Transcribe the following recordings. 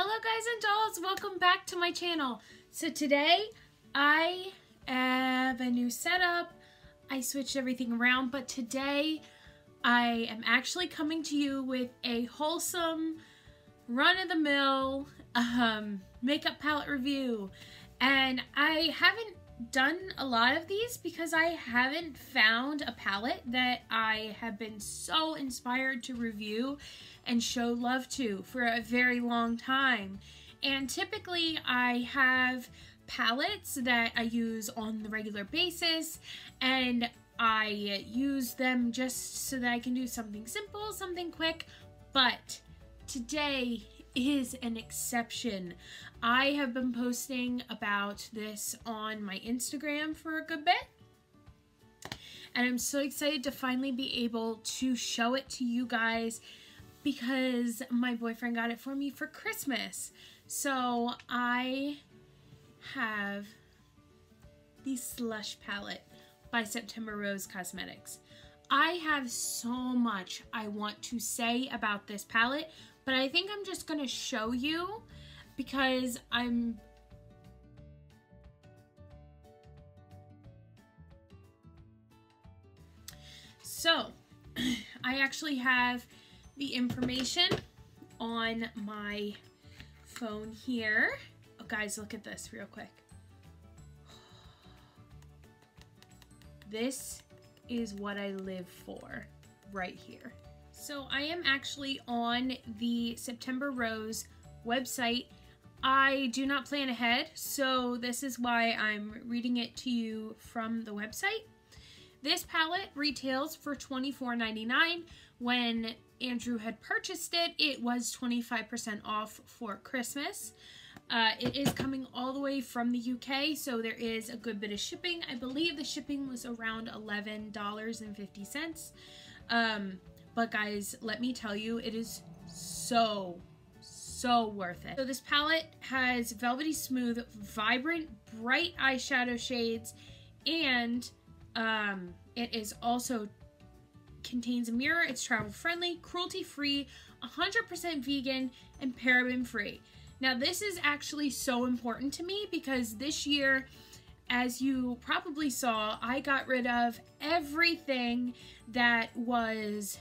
Hello guys and dolls, welcome back to my channel. So today I have a new setup. I switched everything around, but today I am actually coming to you with a wholesome, run-of-the-mill um, makeup palette review. And I haven't done a lot of these because I haven't found a palette that I have been so inspired to review and show love to for a very long time. And typically I have palettes that I use on the regular basis and I use them just so that I can do something simple, something quick, but today is an exception. I have been posting about this on my Instagram for a good bit. And I'm so excited to finally be able to show it to you guys because my boyfriend got it for me for Christmas. So I have the Slush palette by September Rose Cosmetics. I have so much I want to say about this palette, but I think I'm just going to show you because I'm So, I actually have the information on my phone here. Oh, guys, look at this real quick. This is what I live for right here. So I am actually on the September Rose website. I do not plan ahead, so this is why I'm reading it to you from the website. This palette retails for $24.99. When Andrew had purchased it, it was 25% off for Christmas. Uh, it is coming all the way from the UK, so there is a good bit of shipping. I believe the shipping was around $11.50. Um, but guys, let me tell you, it is so, so worth it. So this palette has velvety smooth, vibrant, bright eyeshadow shades, and um, it is also contains a mirror. It's travel friendly, cruelty free, 100% vegan, and paraben free. Now, this is actually so important to me because this year, as you probably saw, I got rid of everything that was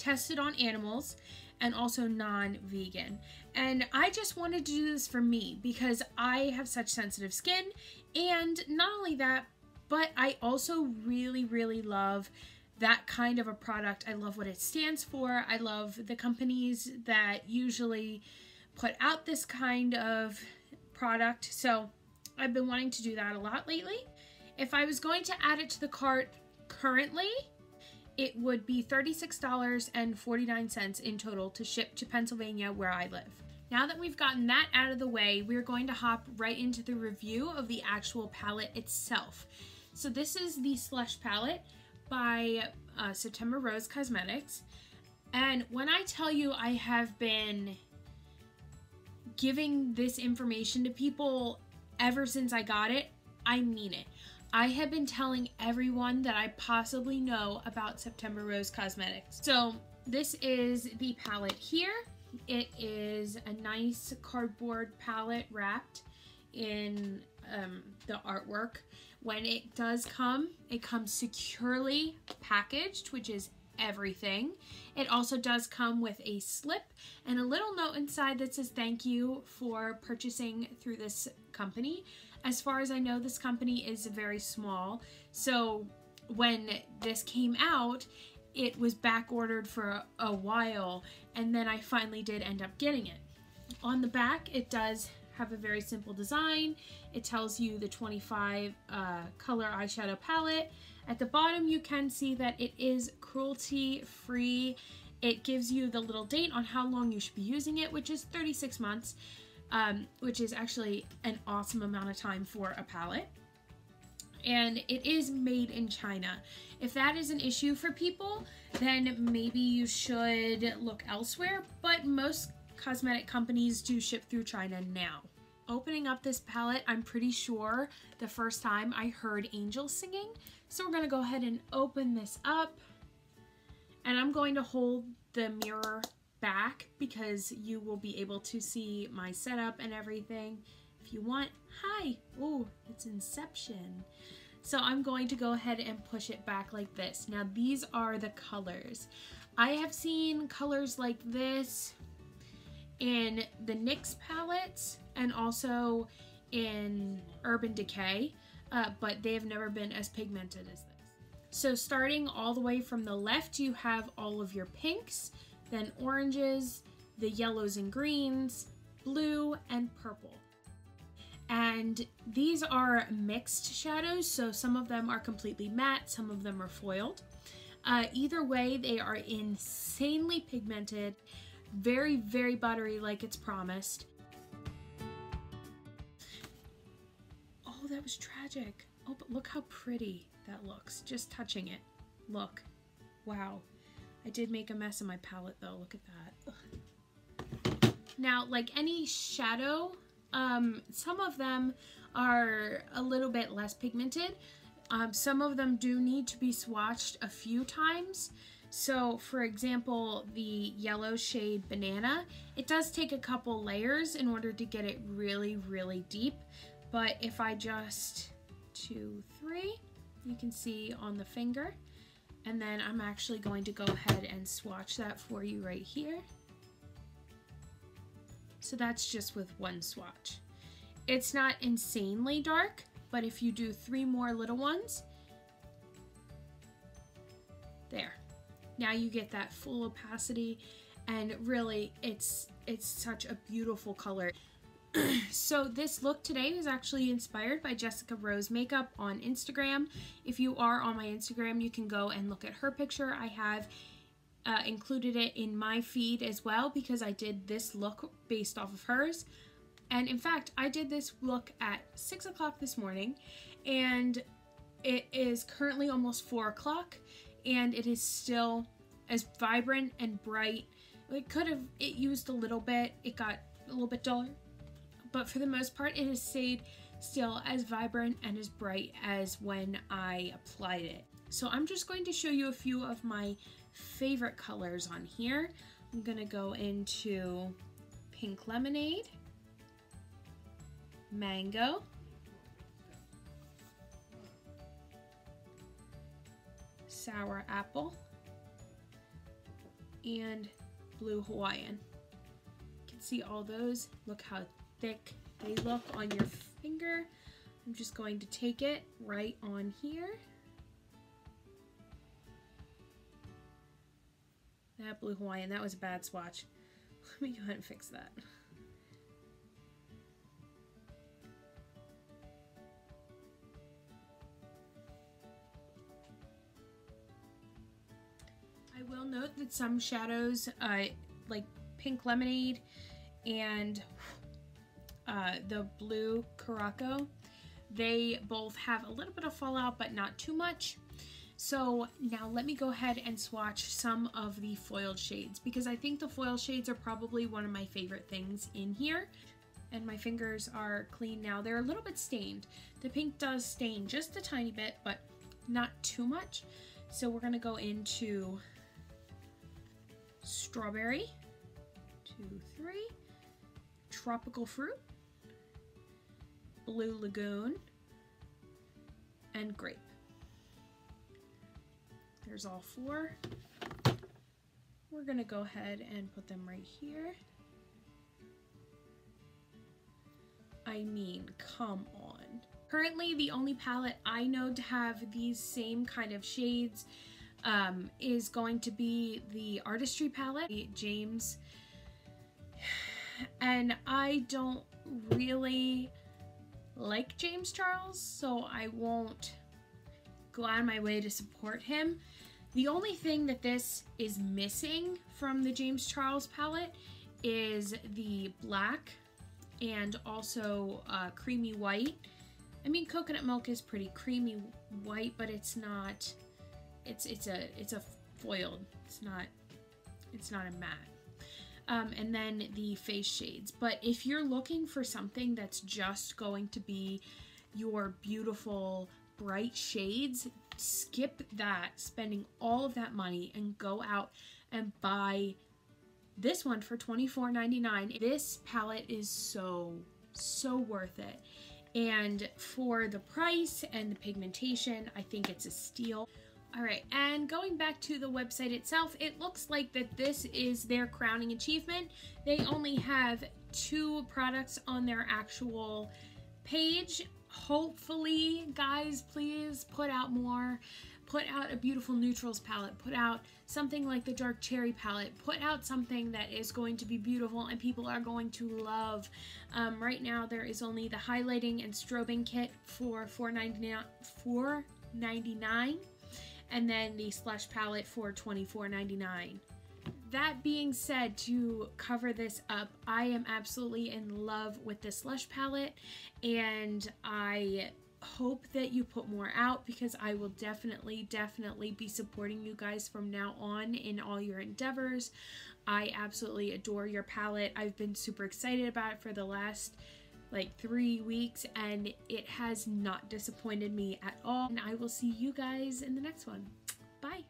tested on animals and also non-vegan. And I just wanted to do this for me because I have such sensitive skin and not only that, but I also really, really love that kind of a product. I love what it stands for. I love the companies that usually put out this kind of product. So I've been wanting to do that a lot lately. If I was going to add it to the cart currently, it would be $36.49 in total to ship to Pennsylvania where I live. Now that we've gotten that out of the way, we're going to hop right into the review of the actual palette itself. So this is the Slush palette by uh, September Rose Cosmetics. And when I tell you I have been giving this information to people ever since I got it, I mean it. I have been telling everyone that I possibly know about September Rose Cosmetics. So this is the palette here. It is a nice cardboard palette wrapped in um, the artwork. When it does come, it comes securely packaged, which is everything. It also does come with a slip and a little note inside that says thank you for purchasing through this company. As far as I know, this company is very small. So when this came out, it was back ordered for a, while and then I finally did end up getting it. On the back, it does have a very simple design. It tells you the 25 uh, color eyeshadow palette. At the bottom, you can see that it is cruelty free. It gives you the little date on how long you should be using it, which is 36 months, um, which is actually an awesome amount of time for a palette. And it is made in China. If that is an issue for people, then maybe you should look elsewhere, but most cosmetic companies do ship through China now. Opening up this palette, I'm pretty sure the first time I heard angels singing. So we're gonna go ahead and open this up and I'm going to hold the mirror back because you will be able to see my setup and everything. If you want, hi, oh, it's Inception. So I'm going to go ahead and push it back like this. Now these are the colors. I have seen colors like this in the NYX palettes and also in Urban Decay, uh, but they have never been as pigmented as this. So starting all the way from the left, you have all of your pinks, then oranges, the yellows and greens, blue, and purple. And these are mixed shadows, so some of them are completely matte, some of them are foiled. Uh, either way, they are insanely pigmented, very, very buttery like it's promised. Oh, that was tragic. Oh, but look how pretty that looks, just touching it. Look. Wow. I did make a mess in my palette though, look at that. Ugh. Now, like any shadow, um, some of them are a little bit less pigmented. Um, some of them do need to be swatched a few times. So for example, the yellow shade Banana, it does take a couple layers in order to get it really, really deep. But if I just two, three, you can see on the finger. And then I'm actually going to go ahead and swatch that for you right here. So that's just with one swatch. It's not insanely dark, but if you do three more little ones, there. Now you get that full opacity and really it's it's such a beautiful color. So this look today was actually inspired by Jessica Rose Makeup on Instagram. If you are on my Instagram, you can go and look at her picture. I have uh, included it in my feed as well because I did this look based off of hers. And in fact, I did this look at 6 o'clock this morning and it is currently almost 4 o'clock and it is still as vibrant and bright. It could have, it used a little bit, it got a little bit duller but for the most part it has stayed still as vibrant and as bright as when I applied it. So I'm just going to show you a few of my favorite colors on here. I'm gonna go into Pink Lemonade, Mango, Sour Apple, and Blue Hawaiian. You can see all those. Look how thick they look on your finger. I'm just going to take it right on here. That blue Hawaiian, that was a bad swatch. Let me go ahead and fix that. I will note that some shadows, uh, like Pink Lemonade and uh, the blue Curaçao. They both have a little bit of fallout, but not too much. So now let me go ahead and swatch some of the foiled shades because I think the foil shades are probably one of my favorite things in here. And my fingers are clean now. They're a little bit stained. The pink does stain just a tiny bit, but not too much. So we're gonna go into strawberry, two, three, tropical fruit, Blue Lagoon, and Grape. There's all four. We're gonna go ahead and put them right here. I mean, come on. Currently, the only palette I know to have these same kind of shades um, is going to be the Artistry palette, James. And I don't really like James Charles, so I won't go out of my way to support him. The only thing that this is missing from the James Charles palette is the black and also uh, creamy white. I mean, coconut milk is pretty creamy white, but it's not. It's it's a it's a foiled. It's not. It's not a matte um, and then the face shades. But if you're looking for something that's just going to be your beautiful bright shades, skip that, spending all of that money and go out and buy this one for $24.99. This palette is so, so worth it. And for the price and the pigmentation, I think it's a steal. All right, and going back to the website itself, it looks like that this is their crowning achievement. They only have two products on their actual page. Hopefully, guys, please put out more. Put out a beautiful neutrals palette. Put out something like the dark cherry palette. Put out something that is going to be beautiful and people are going to love. Um, right now, there is only the highlighting and strobing kit for $4.99. $4.99 and then the slush palette for $24.99. That being said, to cover this up, I am absolutely in love with this slush palette and I hope that you put more out because I will definitely, definitely be supporting you guys from now on in all your endeavors. I absolutely adore your palette. I've been super excited about it for the last like three weeks and it has not disappointed me at all. And I will see you guys in the next one. Bye.